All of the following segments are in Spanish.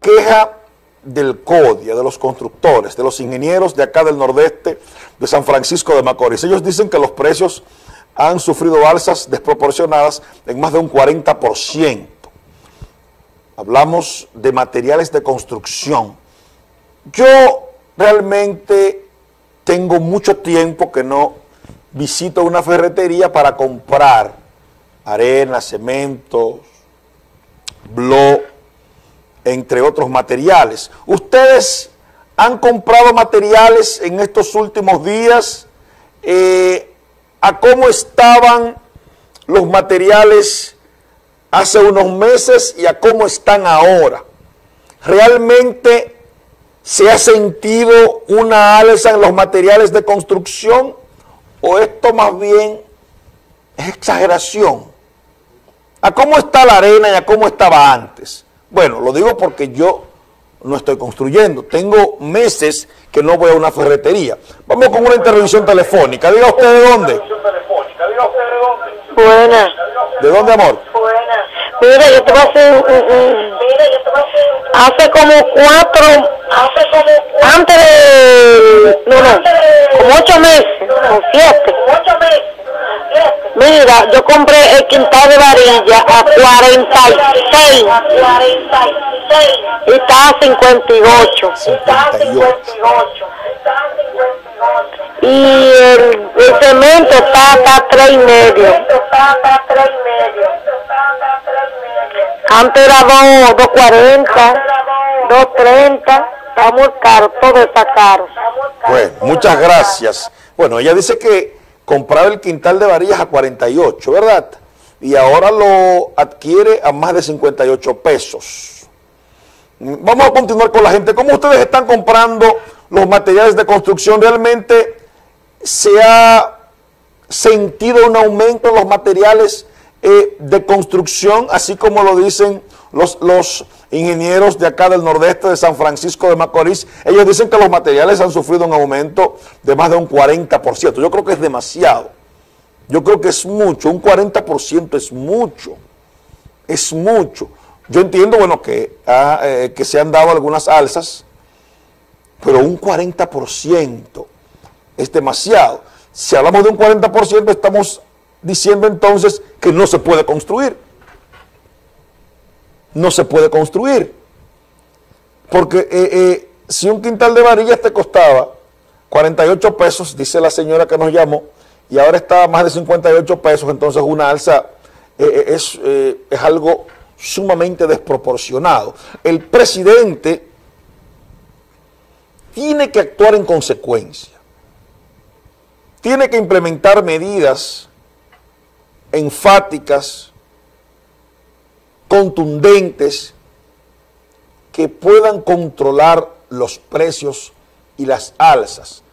Queja del CODIA, de los constructores, de los ingenieros de acá del nordeste de San Francisco de Macorís. Ellos dicen que los precios han sufrido alzas desproporcionadas en más de un 40%. Hablamos de materiales de construcción. Yo realmente tengo mucho tiempo que no visito una ferretería para comprar arena, cemento, blo, entre otros materiales. ¿Ustedes han comprado materiales en estos últimos días? Eh, ¿A cómo estaban los materiales hace unos meses y a cómo están ahora? ¿Realmente se ha sentido una alza en los materiales de construcción o esto más bien es exageración? ¿A cómo está la arena y a cómo estaba antes? Bueno, lo digo porque yo no estoy construyendo. Tengo meses que no voy a una ferretería. Vamos con una intervención telefónica. Diga usted de dónde. Buenas. ¿De dónde, amor? Mira, yo te voy a hacer un, un- un- Hace como cuatro... Antes de... No, no. Como ocho meses. O siete. Mira, yo compré el quintal de varilla a 46 y está a 58. 58. Y el, el cemento está a 3 y medio. Antes era 2, 240, 230. Está muy caro, todo está caro. Bueno, muchas gracias. Bueno, ella dice que compraba el quintal de varillas a 48, ¿verdad? Y ahora lo adquiere a más de 58 pesos. Vamos a continuar con la gente. ¿Cómo ustedes están comprando los materiales de construcción? ¿Realmente se ha sentido un aumento en los materiales eh, de construcción, así como lo dicen los, ingenieros de acá del nordeste de San Francisco de Macorís? Ellos dicen que los materiales han sufrido un aumento de más de un 40%. Yo creo que es demasiado. Yo creo que es mucho. Un 40% es mucho. Es mucho. Yo entiendo, bueno, que, ah, eh, que se han dado algunas alzas, pero un 40% es demasiado. Si hablamos de un 40%, estamos diciendo entonces que no se puede construir. No se puede construir. Porque eh, eh, si un quintal de varillas te costaba 48 pesos, dice la señora que nos llamó, y ahora está a más de 58 pesos, entonces una alza eh, es, es algo sumamente desproporcionado. El presidente tiene que actuar en consecuencia. Tiene que implementar medidas enfáticas, contundentes, que puedan controlar los precios y las alzas.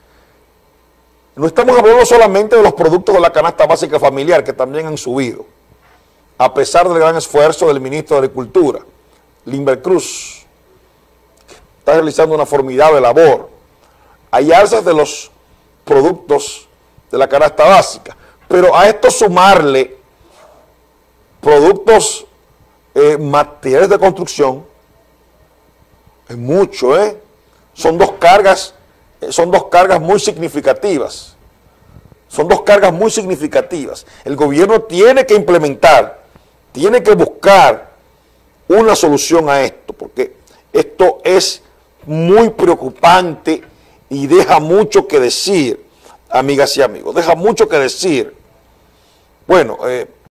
No estamos hablando solamente de los productos de la canasta básica familiar, que también han subido, a pesar del gran esfuerzo del ministro de Agricultura, Limber Cruz, que está realizando una formidable labor. Hay alzas de los productos de la canasta básica, pero a esto sumarle productos, eh, materiales de construcción, es mucho, ¿eh? Son dos cargas, eh, son dos cargas muy significativas. Son dos cargas muy significativas. El gobierno tiene que implementar, tiene que buscar una solución a esto, porque esto es muy preocupante y deja mucho que decir, amigas y amigos, deja mucho que decir. Bueno, eh,